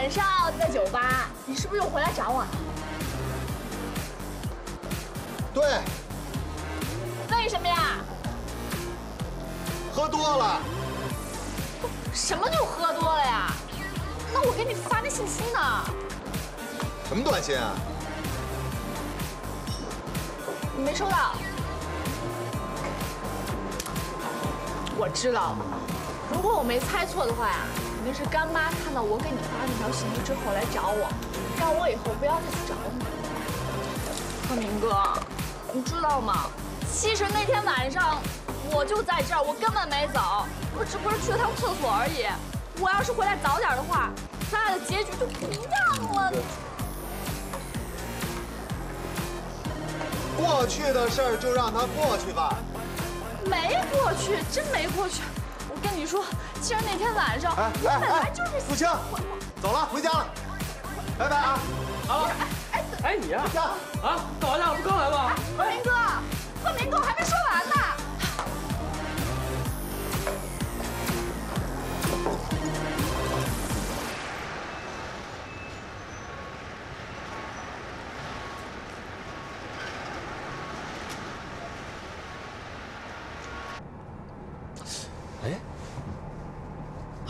晚上在酒吧，你是不是又回来找我？对，为什么呀？喝多了。什么就喝多了呀？那我给你发的信息呢？什么短信啊？你没收到？我知道了，如果我没猜错的话呀，肯定是干妈看到我给你发那条信息之后来找我，让我以后不要再去找你。贺明哥，你知道吗？其实那天晚上我就在这儿，我根本没走，我只不过是去了趟厕所而已。我要是回来早点的话，咱俩的结局就不一样了。过去的事儿就让它过去吧。没过去，真没过去。你说，其实那天晚上哎我本来就是付清，走了，回家了，拜拜啊！啊，哎你呀，干嘛去？不刚来吗？贺明哥，贺明哥，我还没说完呢。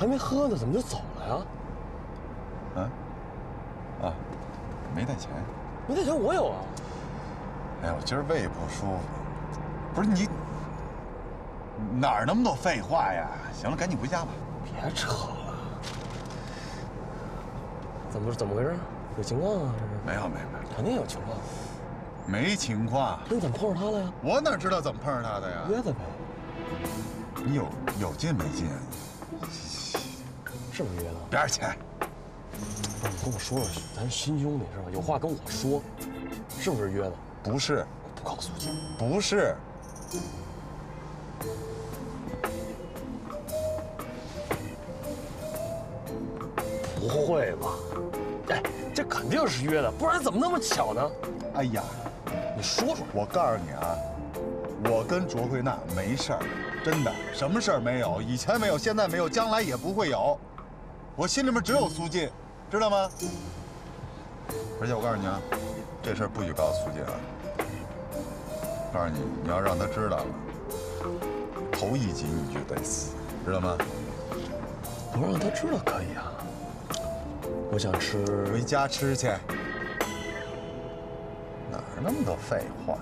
还没喝呢，怎么就走了呀？啊？啊，没带钱。没带钱我有啊。哎呀，我今儿胃不舒服。不是你哪儿那么多废话呀？行了，赶紧回家吧。别扯了。怎么怎么回事？有情况啊？没有没有没有，肯定有情况。没情况。那你怎么碰上他了呀？我哪知道怎么碰上他的呀？约的呗。你有有劲没劲啊？是不是约的？边儿去！不是你跟我说说，咱亲兄弟是吧？有话跟我说，是不是约的？不是，我不告诉你。不是。不会吧？哎，这肯定是约的，不然怎么那么巧呢？哎呀，你说说，我告诉你啊，我跟卓慧娜没事儿，真的，什么事儿没有，以前没有，现在没有，将来也不会有。我心里面只有苏静，知道吗？而且我告诉你啊，这事儿不许告诉苏静啊。告诉你，你要让他知道了，头一集你就得死，知道吗？不让他知道可以啊。我想吃，回家吃去。哪儿那么多废话？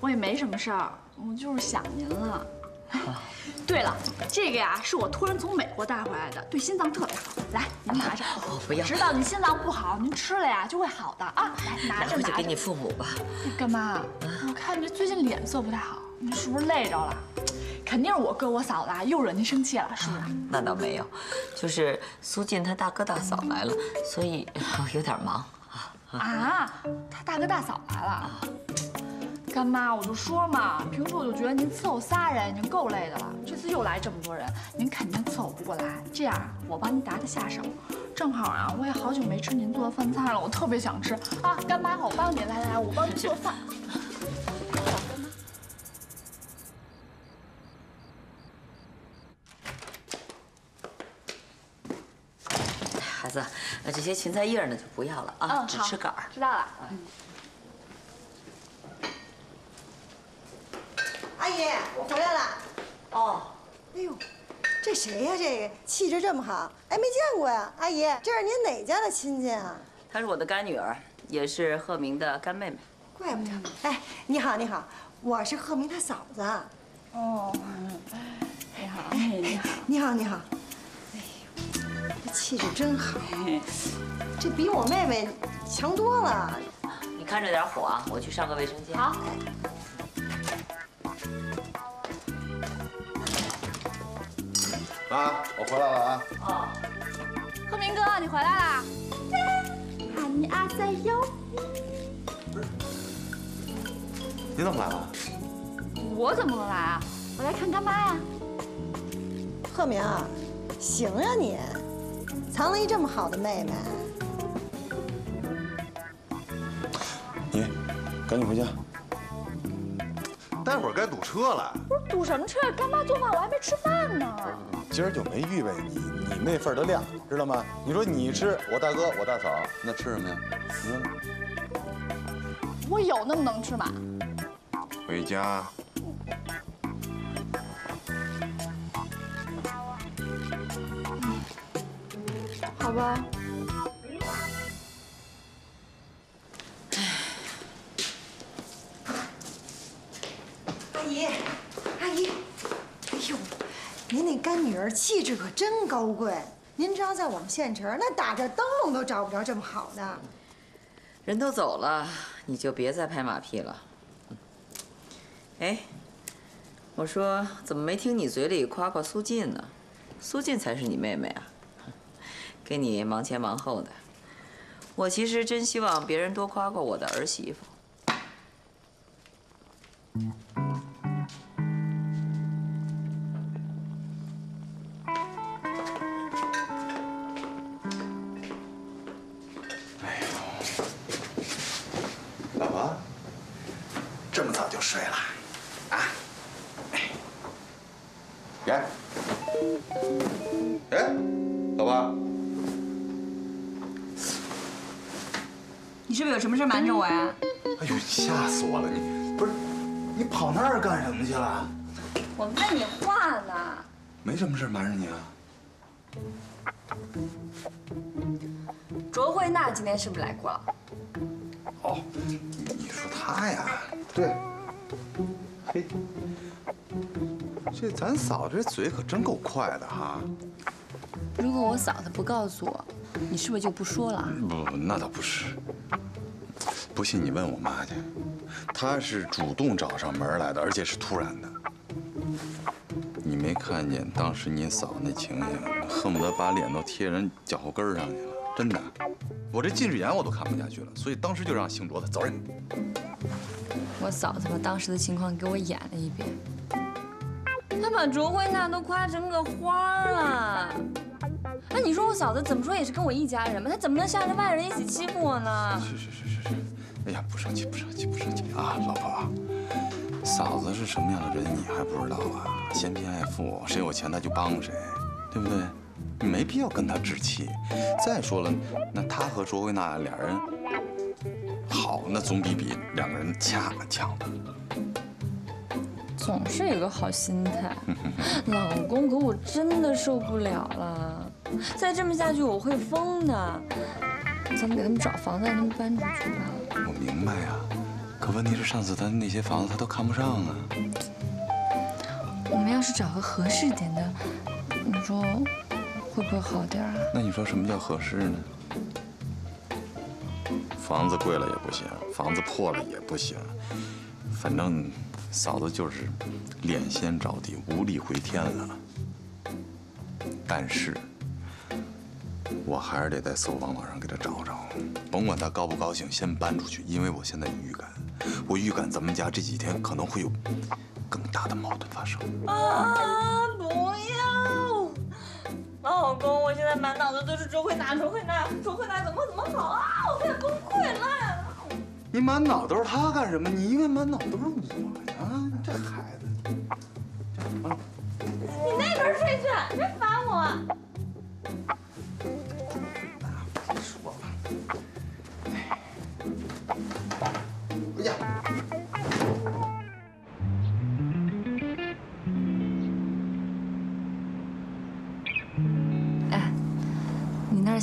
我也没什么事儿，我就是想您了。对了，这个呀是我托人从美国带回来的，对心脏特别好。来，您拿着。我不要知道你心脏不好，您吃了呀就会好的啊。来，拿着拿回去给你父母吧。干妈，我看你这最近脸色不太好，您是不是累着了？肯定是我哥我嫂子啊又惹您生气了，是不是？那倒没有，就是苏静她大哥大嫂来了，所以 有点忙啊。他大哥大嫂来了。干妈，我就说嘛，平时我就觉得您伺候仨人已经够累的了，这次又来这么多人，您肯定伺候不过来。这样，我帮您打打下手。正好啊，我也好久没吃您做的饭菜了，我特别想吃啊。干妈，我帮您，来来来，我帮您做饭。些芹菜叶呢就不要了啊，嗯，只吃杆儿。知道了。阿姨，我回来了。哦，哎呦，这谁呀？这个气质这么好，哎，没见过呀。阿姨，这是您哪家的亲戚啊？她是我的干女儿，也是贺明的干妹妹。怪不得。哎，你好，你好，我是贺明他嫂子。哦，你好，你好。你好，你好。这气质真好，这比我妹妹强多了。你看着点火啊，我去上个卫生间。好。妈，我回来了啊！哦，贺明哥，你回来啦！哈尼阿塞哟。你怎么来了？我怎么能来啊？我来看干妈呀。鹤鸣啊，行啊你，藏了一这么好的妹妹。你赶紧回家。待会儿该堵车了。不是堵什么车？干妈做饭，我还没吃饭呢。今儿就没预备你你那份的量，知道吗？你说你吃，我大哥我大嫂，那吃什么呀？嗯？我有那么能吃吗？回家。好吧。阿姨，阿姨，哎呦，您那干女儿气质可真高贵。您知道，在我们县城，那打着灯笼都找不着这么好的。人都走了，你就别再拍马屁了。哎，我说怎么没听你嘴里夸夸苏静呢？苏静才是你妹妹啊，给你忙前忙后的。我其实真希望别人多夸夸我的儿媳妇。有事瞒着我呀？哎呦，吓死我了！你不是，你跑那儿干什么去了？我问你话呢。没什么事瞒着你啊。卓慧娜今天是不是来过了？哦，你说她呀？对。嘿，这咱嫂子这嘴可真够快的哈。如果我嫂子不告诉我，你是不是就不说了？不，那倒不是。不信你问我妈去，她是主动找上门来的，而且是突然的。你没看见当时你嫂子那情形，恨不得把脸都贴人脚后跟上去了，真的。我这近视眼我都看不下去了，所以当时就让姓卓的走人。我嫂子把当时的情况给我演了一遍，她把卓慧娜都夸成个花儿了。那你说我嫂子怎么说也是跟我一家人嘛，她怎么能向着外人一起欺负我呢？是是是是是，哎呀，不生气不生气不生气啊，老婆，嫂子是什么样的人你还不知道啊？嫌贫爱富，谁有钱他就帮谁，对不对？你没必要跟她置气。再说了，那她和卓慧娜俩人好，那总比比两个人掐强。总是有个好心态，老公，可我真的受不了了，再这么下去我会疯的。咱们给他们找房子，让他们搬出去吧。我明白呀，可问题是上次他那些房子他都看不上啊。我们要是找个合适点的，你说会不会好点啊？那你说什么叫合适呢？房子贵了也不行，房子破了也不行，反正嫂子就是脸先着地，无力回天了。但是，我还是得在搜房网上给他找找，甭管他高不高兴，先搬出去，因为我现在有预感，我预感咱们家这几天可能会有更大的矛盾发生。啊！不要，老公，我现在满脑子都是周慧娜，周慧娜，周慧娜怎么怎么好啊！我快崩溃了。你满脑都是他干什么？你应该满脑都是我呀！这孩子，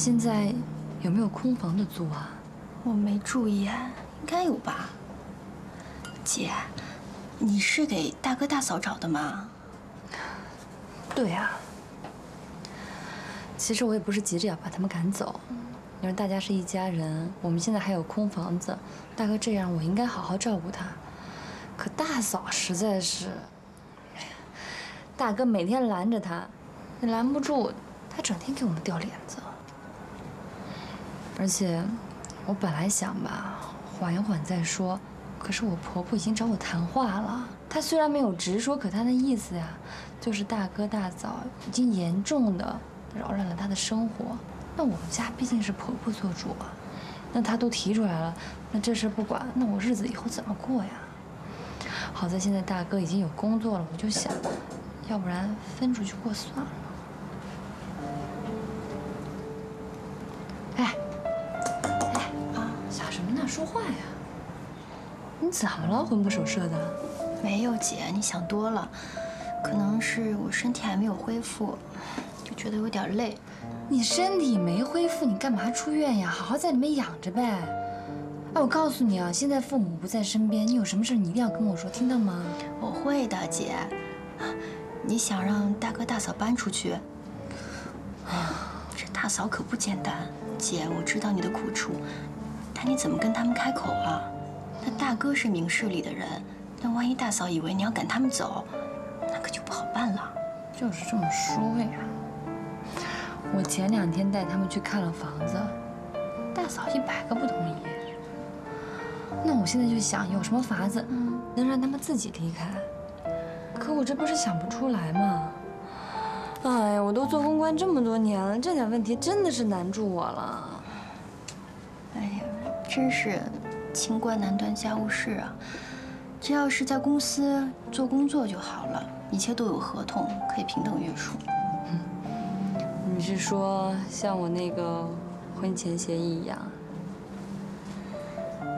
现在有没有空房的租啊？我没注意，应该有吧。姐，你是给大哥大嫂找的吗？对啊。其实我也不是急着要把他们赶走，你说大家是一家人，我们现在还有空房子，大哥这样我应该好好照顾他。可大嫂实在是，大哥每天拦着他，也拦不住，他整天给我们掉脸子。而且，我本来想吧，缓一缓再说，可是我婆婆已经找我谈话了，她虽然没有直说，可她的意思呀，就是大哥大嫂已经严重的扰乱了她的生活。那我们家毕竟是婆婆做主啊，那她都提出来了，那这事不管，那我日子以后怎么过呀？好在现在大哥已经有工作了，我就想，要不然分出去过算了。说话呀！你怎么了？魂不守舍的？没有姐，你想多了，可能是我身体还没有恢复，就觉得有点累。你身体没恢复，你干嘛出院呀？好好在里面养着呗。哎，我告诉你啊，现在父母不在身边，你有什么事你一定要跟我说，听到吗？我会的，姐。你想让大哥大嫂搬出去？哎呀，这大嫂可不简单。姐，我知道你的苦楚，但你怎么跟他们开口啊？那大哥是明事理的人，那万一大嫂以为你要赶他们走，那可就不好办了。就是这么说呀。我前两天带他们去看了房子，大嫂一百个不同意。那我现在就想，有什么法子能让他们自己离开？可我这不是想不出来吗？哎呀，我都做公关这么多年了，这点问题真的是难住我了。真是清官难断家务事啊！这要是在公司做工作就好了，一切都有合同，可以平等约束。你是说像我那个婚前协议一样？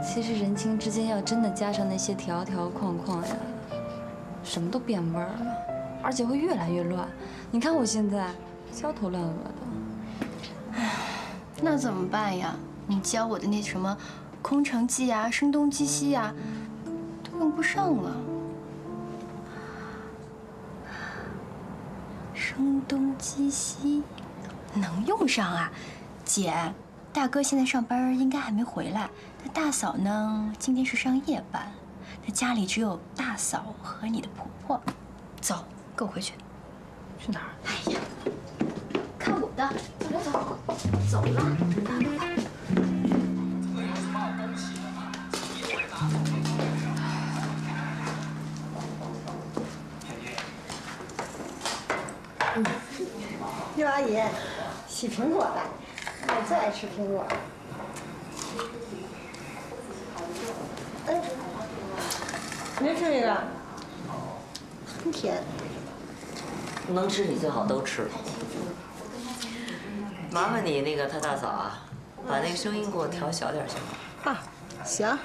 其实人情之间要真的加上那些条条框框呀，什么都变味儿了，而且会越来越乱。你看我现在焦头烂额的。唉，那怎么办呀？你教我的那什么空城计啊、声东击西啊，都用不上了。声东击西。能用上啊，姐，大哥现在上班应该还没回来。那大嫂呢？今天是上夜班。那家里只有大嫂和你的婆婆。走，跟我回去。去哪儿？哎呀，看我的！走走走，走了。六阿姨。洗苹果吧，我最爱吃苹果。哎，您吃这个，很甜。能吃你最好都吃。麻烦你那个他大嫂啊，把那个声音给我调小点行吗？啊，行。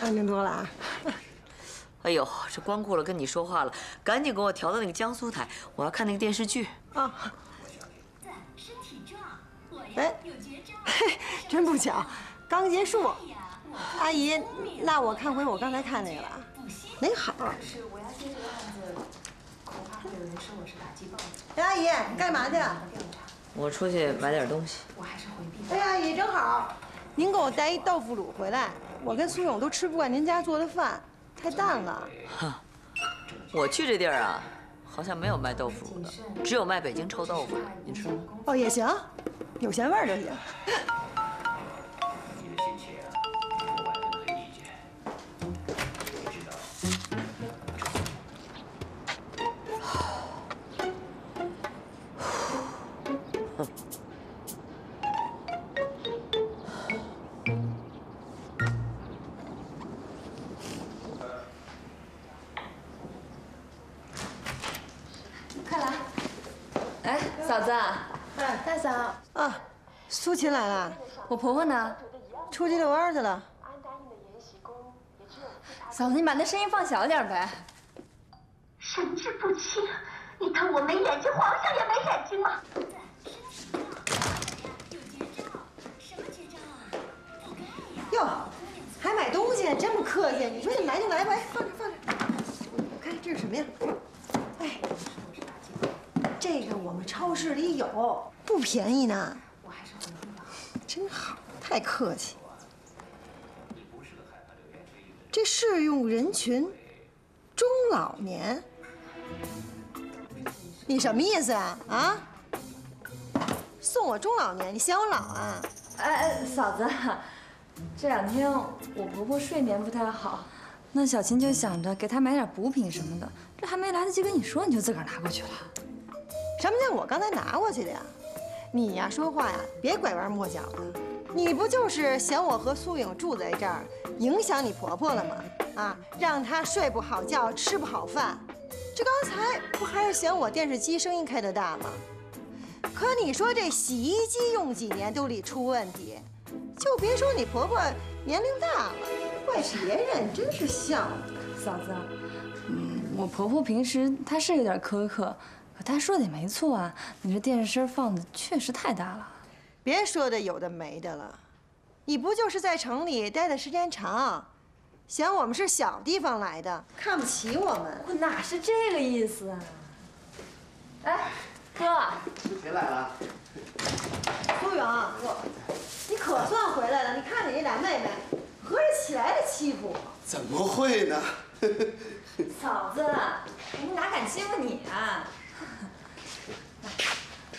安静多了啊。哎呦，这光顾了跟你说话了，赶紧给我调到那个江苏台，我要看那个电视剧。啊。哎，嘿，真不巧，刚结束。阿姨，那我看回我刚才看那个了，没好。是我要接这个案子，恐怕会有人说我是打击报复哎，阿姨，你干嘛去？我出去买点东西。我还是回避哎，阿姨，正好，您给我带一豆腐乳回来。我跟苏勇都吃不惯您家做的饭，太淡了。哼，我去这地儿啊，好像没有卖豆腐乳的，只有卖北京臭豆腐的。你吃吗？哦，也行。有咸味儿就行。嫂子。大嫂啊，苏琴来了。我婆婆呢？出去遛弯去了。嫂子，你把那声音放小点呗。神志不清，你当我没眼睛，皇上也没眼睛吗？哟，还买东西，真不客气。你说你来就来吧，放这放这。我看这是什么呀？哎。这个我们超市里有，不便宜呢。我还是回厨房真好，太客气。这适用人群，中老年。你什么意思啊？啊？送我中老年，你嫌我老啊？哎哎，嫂子，这两天我婆婆睡眠不太好，那小琴就想着给她买点补品什么的，这还没来得及跟你说，你就自个儿拿过去了。什么叫我刚才拿过去的呀？你呀，说话呀，别拐弯抹角的。你不就是嫌我和苏颖住在这儿，影响你婆婆了吗？啊，让她睡不好觉，吃不好饭。这刚才不还是嫌我电视机声音开得大吗？可你说这洗衣机用几年都得出问题，就别说你婆婆年龄大了，怪别人真是笑话。嫂子，嗯，我婆婆平时她是有点苛刻，可她说的也没错啊。你这电视声放的确实太大了。别说的有的没的了，你不就是在城里待的时间长，嫌我们是小地方来的，看不起我们？我哪是这个意思啊？哎，哥，谁来了？苏勇，你可算回来了。你看你那俩妹妹，合着起来的欺负我。怎么会呢？嫂子，我们哪敢欺负你啊？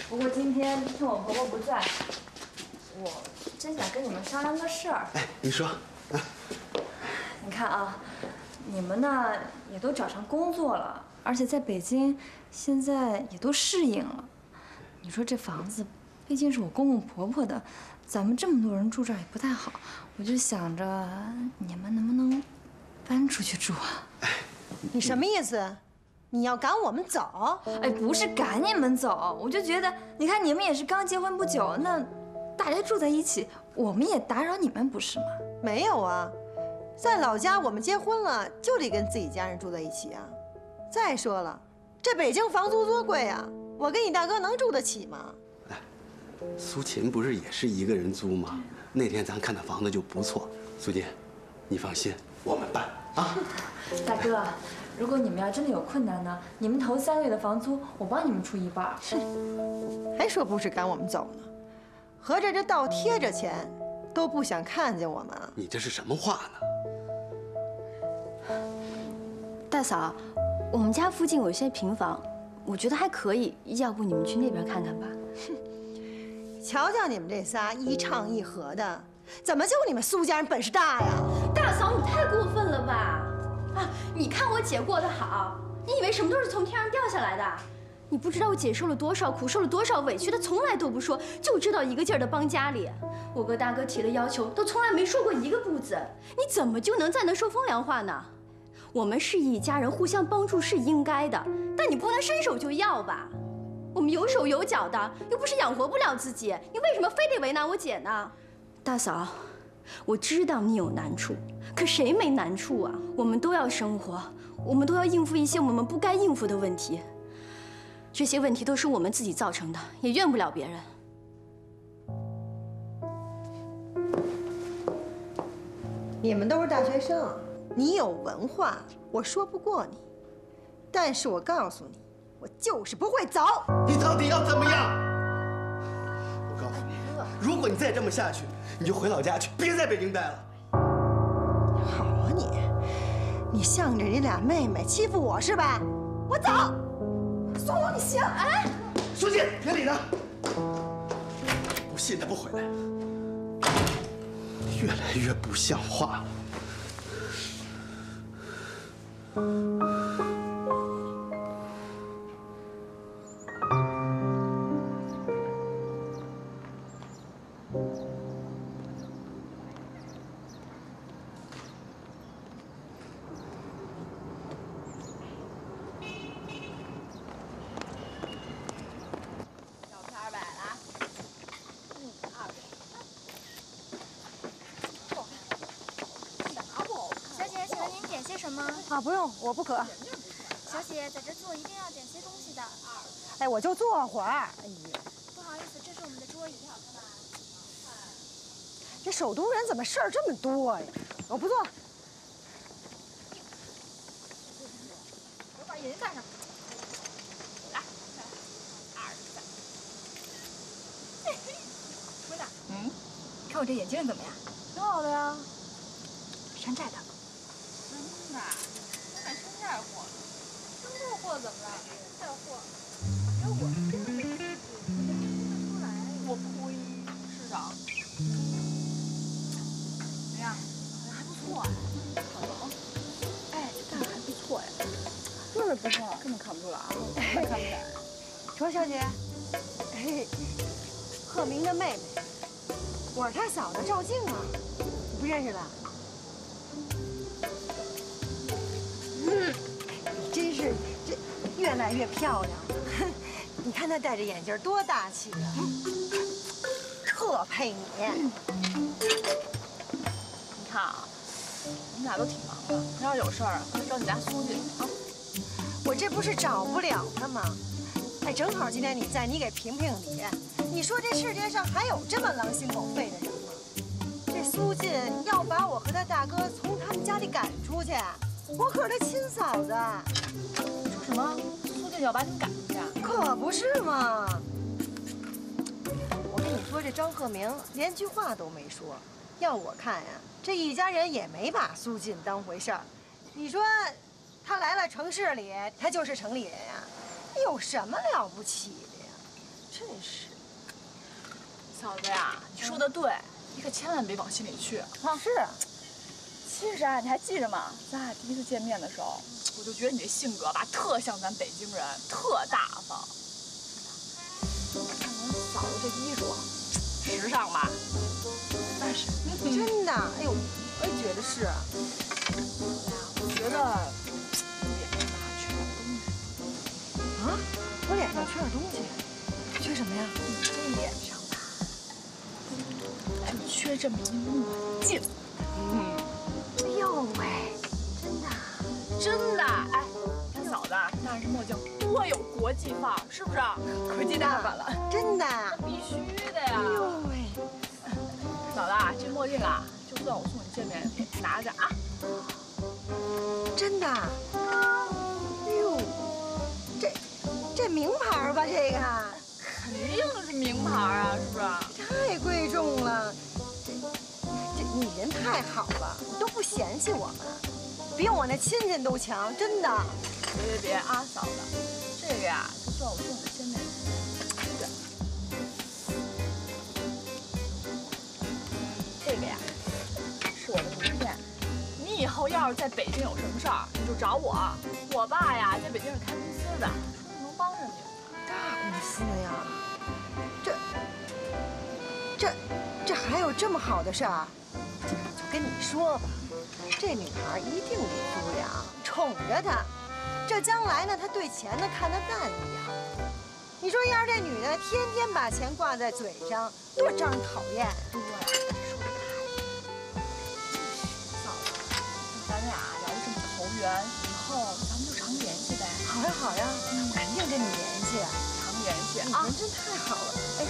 不过今天趁我婆婆不在，我真想跟你们商量个事儿。哎，你说。你看啊，你们呢也都找上工作了，而且在北京现在也都适应了。你说这房子毕竟是我公公婆婆的，咱们这么多人住这儿也不太好。我就想着你们能不能搬出去住啊？你什么意思？你要赶我们走？哎，不是赶你们走，我就觉得，你看你们也是刚结婚不久，那大家住在一起，我们也打扰你们，不是吗？没有啊，在老家我们结婚了就得跟自己家人住在一起啊。再说了，这北京房租多贵啊，我跟你大哥能住得起吗？苏秦不是也是一个人租吗？那天咱看的房子就不错。苏金，你放心，我们办啊。大哥，如果你们要真的有困难呢，你们头三个月的房租我帮你们出一半。哼还说不是赶我们走呢，合着这倒贴着钱，都不想看见我们啊？你这是什么话呢？大嫂，我们家附近有一些平房，我觉得还可以，要不你们去那边看看吧。哼 瞧瞧你们这仨一唱一和的，怎么就你们苏家人本事大呀？大嫂，你太过分了吧！你看我姐过得好，你以为什么都是从天上掉下来的？你不知道我姐受了多少苦，受了多少委屈，她从来都不说，就知道一个劲儿的帮家里。我哥大哥提的要求，都从来没说过一个不字。你怎么就能在那说风凉话呢？我们是一家人，互相帮助是应该的，但你不能伸手就要吧？我们有手有脚的，又不是养活不了自己，你为什么非得为难我姐呢？大嫂，我知道你有难处，可谁没难处啊？我们都要生活，我们都要应付一些我们不该应付的问题。这些问题都是我们自己造成的，也怨不了别人。你们都是大学生，你有文化，我说不过你。但是我告诉你，我就是不会走。你到底要怎么样？我告诉你，如果你再这么下去，你就回老家去，别在北京待了。好啊你，你向着你俩妹妹欺负我是吧？我走。苏勇，你行？哎，苏静，别理他。不信他不回来，越来越不像话了。啊，不用，我不渴。小姐，在这坐一定要点些东西的。哎，我就坐会儿。哎呀，不好意思，这是我们的桌椅。这首都人怎么事儿这么多呀？我不坐。我把眼镜戴上。来，二三。嘿嘿，妹子，嗯，看我这眼镜怎么样？挺好的呀。山寨的。真的？我买山寨货。山寨货怎么了？山寨货。哎，我真的没出去，我没听得出来。我呸！市长。错哎，好冷。哎，这蛋还不错呀，就是不错，根本看不出来啊，看不出来。卓小姐，嘿，贺明的妹妹，我是他嫂子赵静啊，你不认识吧？嗯，你真是这越来越漂亮了。你看她戴着眼镜多大气啊，特配你。你看啊，你们俩都挺忙的，要是有事儿啊，找你家苏姐啊。我这不是找不了他吗？哎，正好今天你在，你给评评理。你说这世界上还有这么狼心狗肺的人吗？这苏进要把我和他大哥从他们家里赶出去，我可是他亲嫂子。说什么？苏静要把你赶出去？可不是嘛！我跟你说，这张鹤鸣连句话都没说。要我看呀，这一家人也没把苏静当回事儿。你说，他来了城市里，他就是城里人呀，有什么了不起的呀？真是。嫂子呀，你说的对，你可千万别往心里去啊。是。其实啊，你还记着吗？咱俩第一次见面的时候，我就觉得你这性格吧，特像咱北京人，特大方。看咱嫂子这衣服，时尚吧？那是。真的？哎呦，我也觉得是。我觉得你脸上吧缺点东西。啊？我脸上缺点东西？缺什么呀？你这脸上吧，就缺这么一墨镜。嗯。哎呦喂，真的？真的？哎，你看嫂子戴这墨镜多有国际范儿，是不是？国际大发了。真的？必须的呀。哎呦喂，嫂子，这墨镜啊，就算我送你见面礼，拿着啊。真的？哎呦，这这名牌吧？这个？肯定是名牌啊，是不是？太贵重了。你人太好了，你都不嫌弃我们，比我那亲戚都强，真的。别别别啊，嫂子，这个呀，就算我送你见面礼。这个呀，是我的名片。你以后要是在北京有什么事儿，你就找我。我爸呀，在北京是开公司的，说不能帮上你。大公司呀，这这这还有这么好的事儿？就跟你说吧，这女孩一定得富养，宠着她。这将来呢，她对钱呢看得淡一点。你说要是这女的天天把钱挂在嘴上，多招人讨厌。对，说的太嫂子，咱俩聊得这么投缘，以后咱们就常联系呗。好呀好呀，我肯定跟你联系，常联系啊。人真太好了，哎，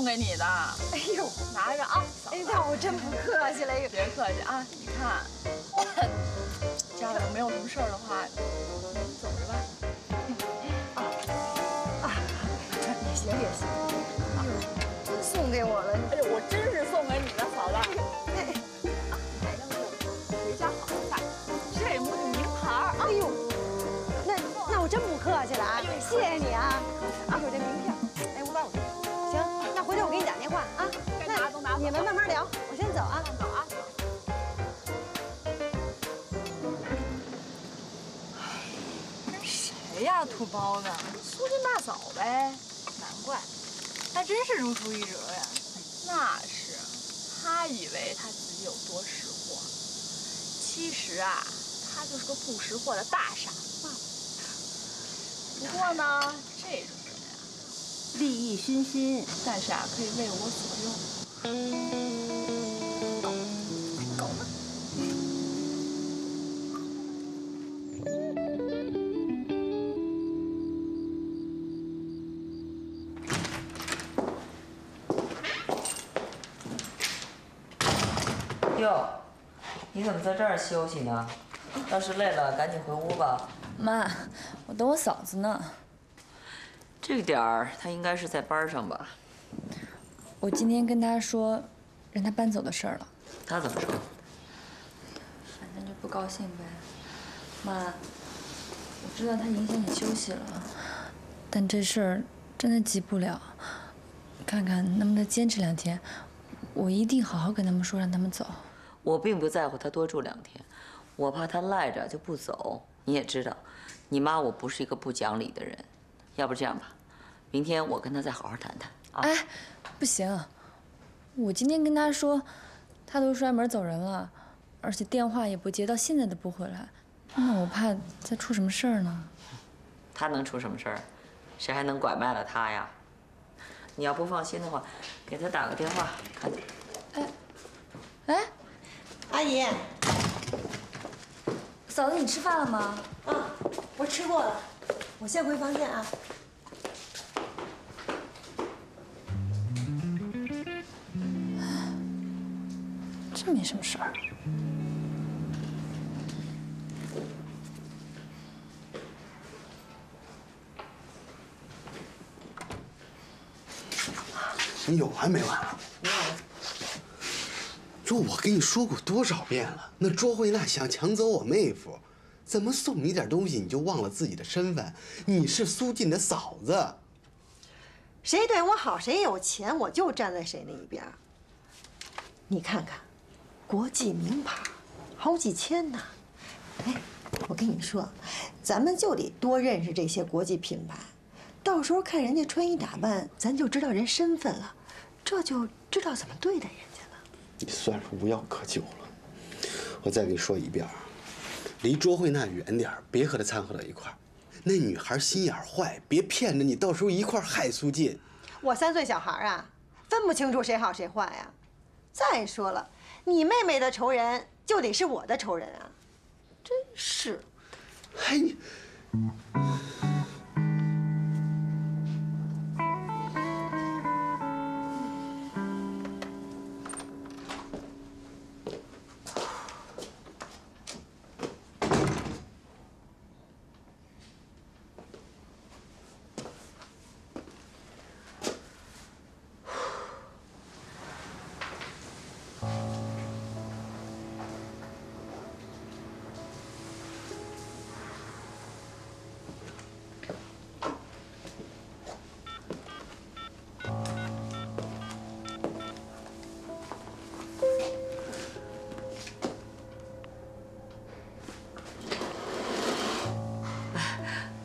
送给你的。哎呦，拿着啊。哎，那我真不客气了，别客气啊。你看，这要是没有什么事儿的话，你走着吧。啊啊，也行也行。哎呦，送给我了。哎呦，我真是送给你的，嫂子。你们慢慢聊，我先走啊。走啊。谁呀？土包子，苏金大嫂呗。难怪，还真是如出一辙呀。那是，他以为他自己有多识货，其实啊，他就是个不识货的大傻瓜。不过呢，这种人呀，利益熏心，但是啊，可以为我所用。哟，你怎么在这儿休息呢？要是累了，赶紧回屋吧。妈，我等我嫂子呢。这个点儿，她应该是在班上吧？我今天跟他说，让他搬走的事儿了。他怎么说？反正就不高兴呗。妈，我知道他影响你休息了，但这事儿真的急不了。看看能不能坚持两天，我一定好好跟他们说，让他们走。我并不在乎他多住两天，我怕他赖着就不走。你也知道，你妈我不是一个不讲理的人。要不这样吧，明天我跟他再好好谈谈。哎，不行，我今天跟他说，他都摔门走人了，而且电话也不接，到现在都不回来，那我怕再出什么事儿呢。他能出什么事儿？谁还能拐卖了他呀？你要不放心的话，给他打个电话看看。哎，哎，阿姨，嫂子，你吃饭了吗？啊，我吃过了，我先回房间啊。真没什么事儿。你有完没完啊？说我跟你说过多少遍了，那卓慧娜想抢走我妹夫，怎么送你点东西你就忘了自己的身份？你是苏静的嫂子。谁对我好，谁有钱，我就站在谁那一边。你看看，国际名牌，好几千呢。哎，我跟你说，咱们就得多认识这些国际品牌，到时候看人家穿衣打扮，咱就知道人身份了，这就知道怎么对待人家了。你算是无药可救了。我再跟你说一遍啊，离卓慧娜远点儿，别和她掺和到一块儿。那女孩心眼坏，别骗着你，到时候一块害苏晋。我三岁小孩啊，分不清楚谁好谁坏呀。再说了，你妹妹的仇人就得是我的仇人啊，真是。哎你。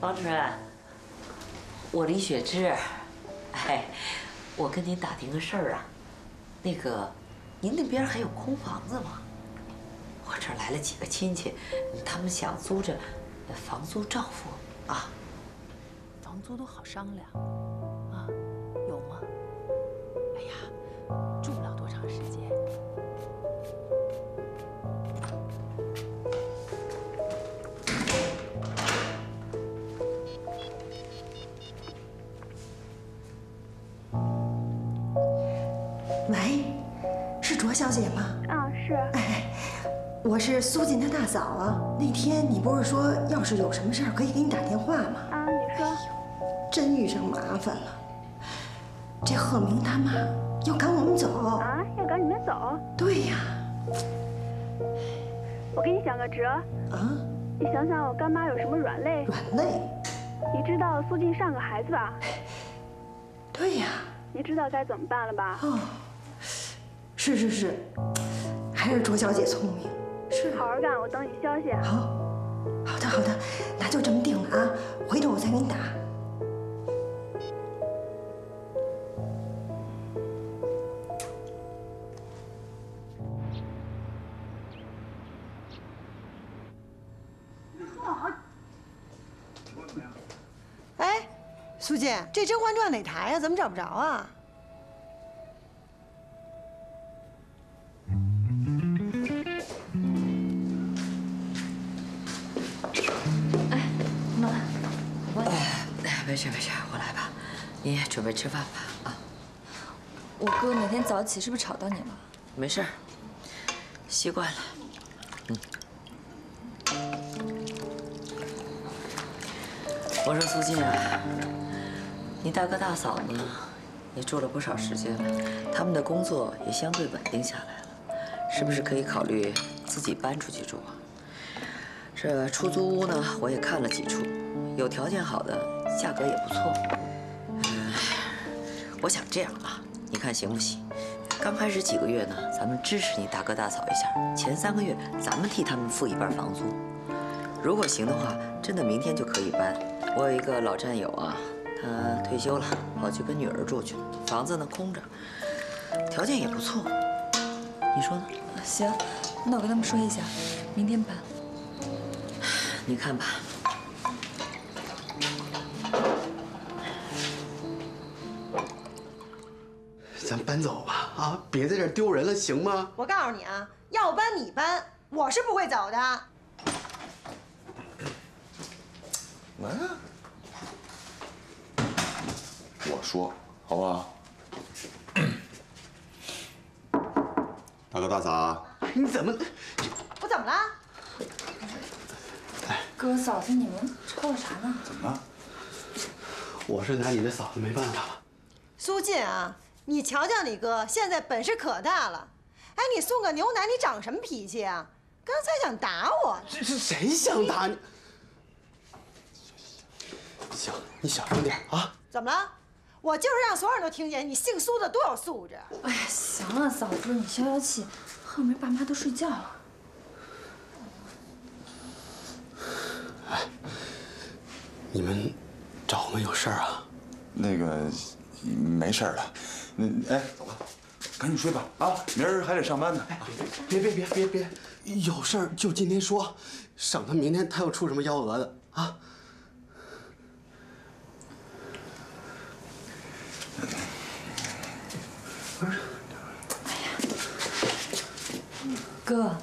王主任，我李雪芝，哎，我跟您打听个事儿啊，那个，您那边还有空房子吗？我这儿来了几个亲戚，他们想租着，房租照付啊。房租都好商量，我是苏静她大嫂啊。那天你不是说要是有什么事儿可以给你打电话吗？啊，你说。真遇上麻烦了。这贺明他妈要赶我们走。啊，要赶你们走？对呀。我给你想个辙。啊？你想想我干妈有什么软肋？软肋？你知道苏静上个孩子吧？对呀。你知道该怎么办了吧？哦。是是是，还是卓小姐聪明。是，好好干，我等你消息。好，好的好的，那就这么定了啊！回头我再给你打。哎，苏晋，这《甄嬛传》哪台呀？怎么找不着啊？你准备吃饭吧啊。我哥每天早起是不是吵到你了？没事，习惯了。嗯。我说苏静啊，你大哥大嫂呢，也住了不少时间了，他们的工作也相对稳定下来了，是不是可以考虑自己搬出去住啊？这出租屋呢，我也看了几处，有条件好的。价格也不错，我想这样啊，你看行不行？刚开始几个月呢，咱们支持你大哥大嫂一下，前三个月咱们替他们付一半房租。如果行的话，真的明天就可以搬。我有一个老战友啊，他退休了，跑去跟女儿住去了，房子呢空着，条件也不错。你说呢？行，那我跟他们说一下，明天搬。你看吧。搬走吧，啊，别在这丢人了，行吗？我告诉你啊，要搬你搬，我是不会走的。来啊！我说，好不好？大哥大嫂，你怎么？我怎么了？哥嫂子，你们吵吵啥呢？怎么了？我是拿你的嫂子没办法了。苏进啊，你瞧瞧你哥，现在本事可大了。哎，你送个牛奶，你长什么脾气啊？刚才想打我。这是谁想打你？行，你小声点啊。怎么了？我就是让所有人都听见，你姓苏的多有素质。哎呀，行了，嫂子，你消消气，后面爸妈都睡觉了。哎，你们找我们有事儿啊？那个没事了，那哎，走吧，赶紧睡吧啊，明儿还得上班呢。别别别别别，有事儿就今天说，省得明天他又出什么幺蛾子啊！不是，哎呀哥，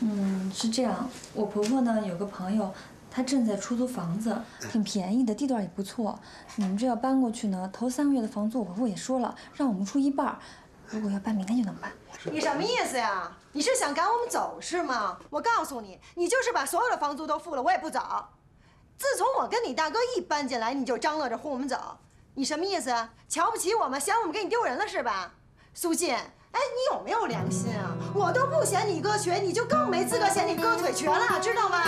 嗯，是这样，我婆婆呢有个朋友，他正在出租房子，挺便宜的，地段也不错。你们这要搬过去呢，头三个月的房租我婆婆也说了，让我们出一半。如果要搬，明天就能搬。你什么意思呀？你是想赶我们走是吗？我告诉你，你就是把所有的房租都付了，我也不走。自从我跟你大哥一搬进来，你就张罗着轰我们走，你什么意思？瞧不起我们，嫌我们给你丢人了是吧？苏进，哎，你有没有良心啊？我都不嫌你哥瘸，你就更没资格嫌你哥腿瘸了，知道吗？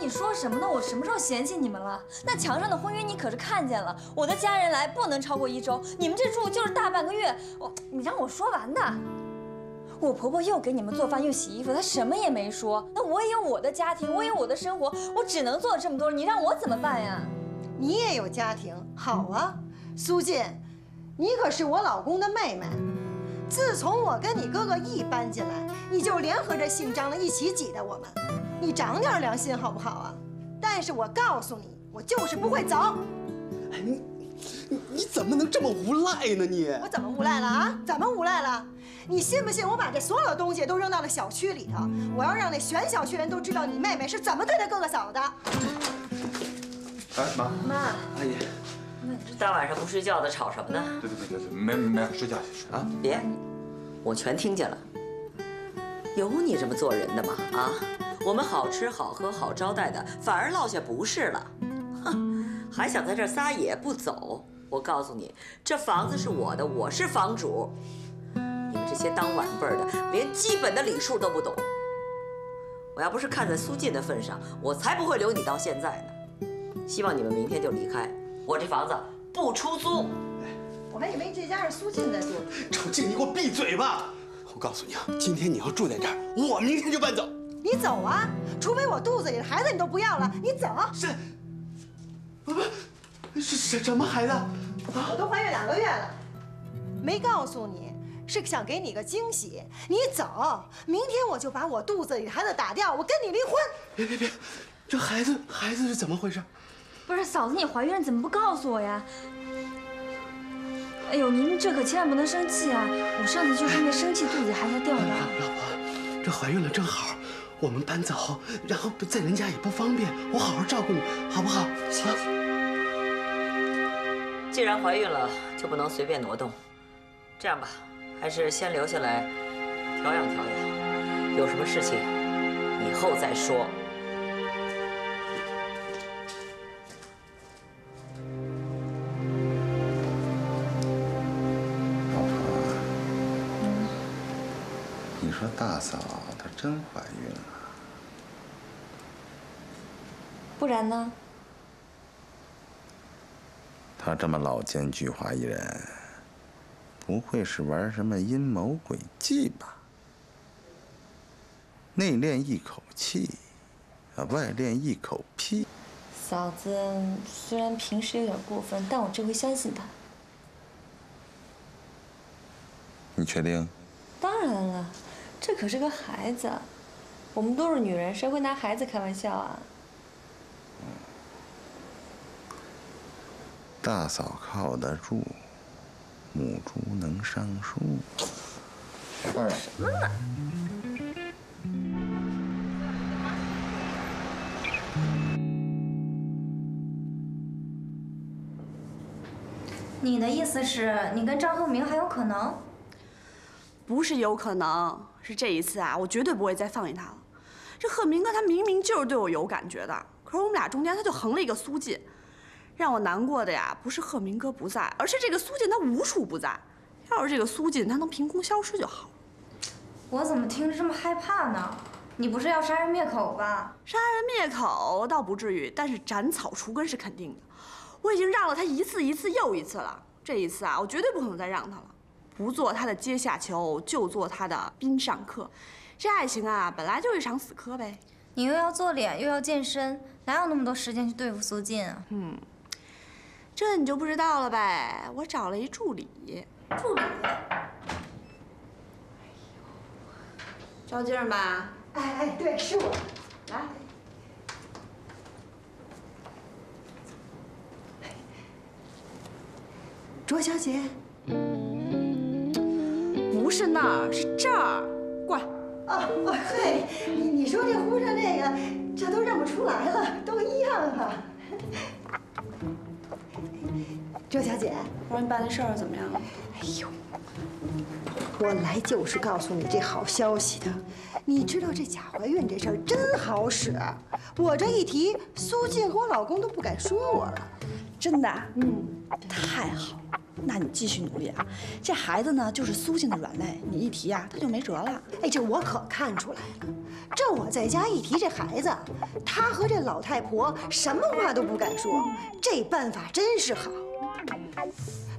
你说什么呢？我什么时候嫌弃你们了？那墙上的婚约你可是看见了，我的家人来不能超过一周，你们这住就是大半个月，我你让我说完的。我婆婆又给你们做饭又洗衣服，她什么也没说。那我也有我的家庭，我也有我的生活，我只能做这么多，你让我怎么办呀？你也有家庭，好啊，苏静，你可是我老公的妹妹。自从我跟你哥哥一搬进来，你就联合着姓张的一起挤兑我们，你长点良心好不好啊？但是我告诉你，我就是不会走。哎，你你你怎么能这么无赖呢？你我怎么无赖了啊？怎么无赖了？你信不信我把这所有的东西都扔到了小区里头？我要让那全小区人都知道你妹妹是怎么对待哥哥嫂子的。哎，妈，妈，阿姨，大晚上不睡觉的，吵什么呢？对对对对对，没没睡觉去啊。别，我全听见了。有你这么做人的吗？啊，我们好吃好喝好招待的，反而落下不是了。哼，还想在这撒野不走？我告诉你，这房子是我的，我是房主。你们这些当晚辈的，连基本的礼数都不懂。我要不是看在苏进的份上，我才不会留你到现在呢。希望你们明天就离开，我这房子不出租。我还以为这家是苏静在住。丑静，你给我闭嘴吧！我告诉你啊，今天你要住在这儿，我明天就搬走。你走啊！除非我肚子里的孩子你都不要了，你走。是，不不，是什什么孩子？我都怀孕两个月了，没告诉你，是想给你个惊喜。你走，明天我就把我肚子里的孩子打掉，我跟你离婚。别别别，这孩子孩子是怎么回事？不是嫂子，你怀孕了怎么不告诉我呀？哎呦，您这可千万不能生气啊！我上次就是因为生气肚子还才掉的。老婆，这怀孕了正好，我们搬走，然后在人家也不方便，我好好照顾你，好不好？行。既然怀孕了，就不能随便挪动。这样吧，还是先留下来调养调养，有什么事情以后再说。你说大嫂她真怀孕了？不然呢？她这么老奸巨猾一人，不会是玩什么阴谋诡计吧？内练一口气，啊，外练一口屁。嫂子虽然平时有点过分，但我这回相信她。你确定？当然了，这可是个孩子，我们都是女人，谁会拿孩子开玩笑啊？大嫂靠得住，母猪能上树。说什么呢？你的意思是你跟张鹤鸣还有可能？不是有可能，是这一次啊，我绝对不会再放弃他了。这贺明哥他明明就是对我有感觉的，可是我们俩中间他就横了一个苏进，让我难过的呀，不是贺明哥不在，而是这个苏进他无处不在。要是这个苏进他能凭空消失就好了。我怎么听着这么害怕呢？你不是要杀人灭口吧？杀人灭口倒不至于，但是斩草除根是肯定的。我已经让了他一次一次又一次了，这一次啊，我绝对不可能再让他了。不做他的阶下囚，就做他的宾上客。这爱情啊，本来就是一场死磕呗。你又要做脸，又要健身，哪有那么多时间去对付苏静啊？嗯，这你就不知道了呗。我找了一助理。助理？照镜吧。哎哎，对，是我。来。卓小姐，不是那儿，是这儿，过来。哦哦，嘿，你你说这呼上这个，这都认不出来了，都一样啊。卓小姐，我说你办的事儿怎么样了？哎呦，我来就是告诉你这好消息的。你知道这假怀孕这事儿真好使，我这一提，苏静和我老公都不敢说我了。真的？嗯，太好了。那你继续努力啊！这孩子呢，就是苏静的软肋，你一提呀，他就没辙了。哎，这我可看出来了。这我在家一提这孩子，他和这老太婆什么话都不敢说。这办法真是好。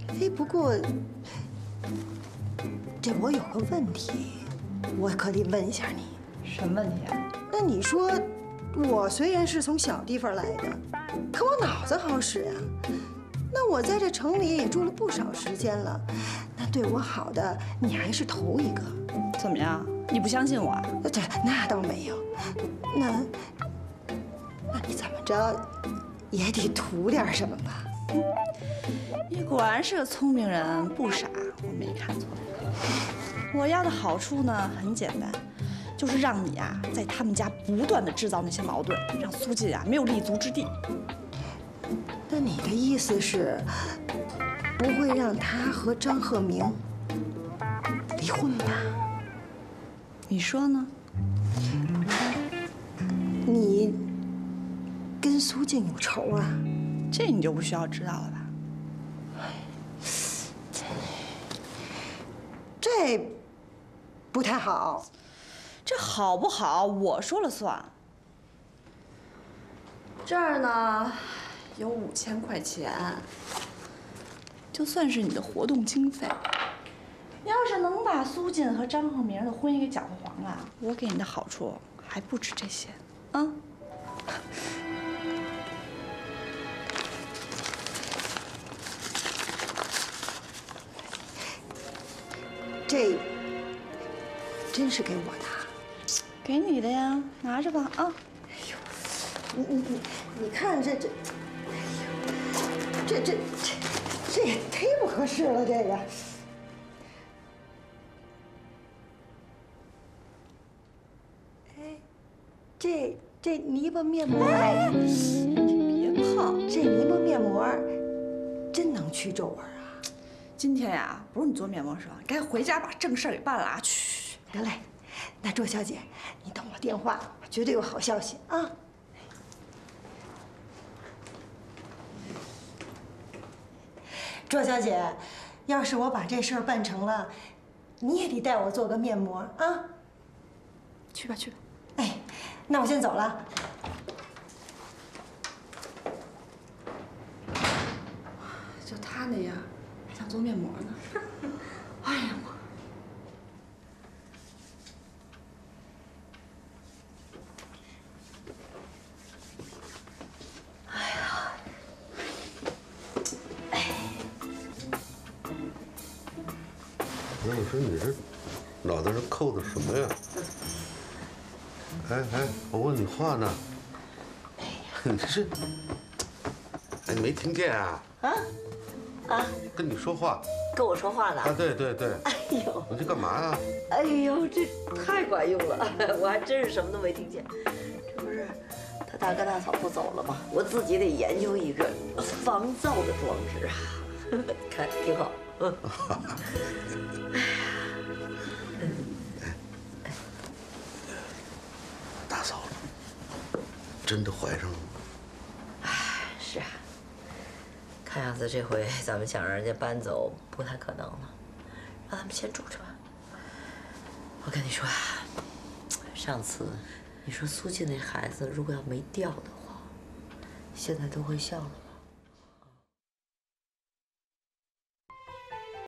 哎，不过这我有个问题，我可得问一下你。什么问题啊？那你说，我虽然是从小地方来的，可我脑子好使呀。那我在这城里也住了不少时间了，那对我好的你还是头一个。怎么样？你不相信我？这那倒没有。那那你怎么着也得图点什么吧？你果然是个聪明人，不傻，我没看错。我要的好处呢很简单，就是让你啊在他们家不断的制造那些矛盾，让苏静啊没有立足之地。那你的意思是，不会让他和张鹤鸣离婚吧？你说呢？你跟苏静有仇啊？这你就不需要知道了吧？这不太好。这好不好，我说了算。这儿呢？有五千块钱，就算是你的活动经费。要是能把苏锦和张鹤鸣的婚姻给搅和黄了，我给你的好处还不止这些，啊？这真是给我的？给你的呀，拿着吧，啊。哎呦，你你你，你看这这。哎呦这这这这也忒不合适了，这个。哎，这这泥巴面膜，你别碰，这泥巴面膜真能去皱纹啊！今天呀，不是你做面膜时候，该回家把正事给办了啊！去，得嘞。那卓小姐，你等我电话，我绝对有好消息啊！卓小姐，要是我把这事儿办成了，你也得带我做个面膜啊！去吧，去吧。哎，那我先走了。就他那样，还做面膜呢。哎呀妈！哎呀！哎。我说你这脑袋上扣的什么呀？哎哎，我问你话呢。你这是，哎，你没听见啊？啊？啊！跟你说话。跟我说话呢？啊，对对对。哎呦，你这干嘛呀？哎呦，这太管用了！我还真是什么都没听见。这不是他大哥大嫂不走了吗？我自己得研究一个防噪的装置啊，看挺好。嗯。大嫂，真的怀上了吗？哎，是啊。看样子这回 咱们想让人家搬走不太可能了，让他们先住着吧。我跟你说啊，上次你说苏静那孩子如果要没掉的话，现在都会笑了？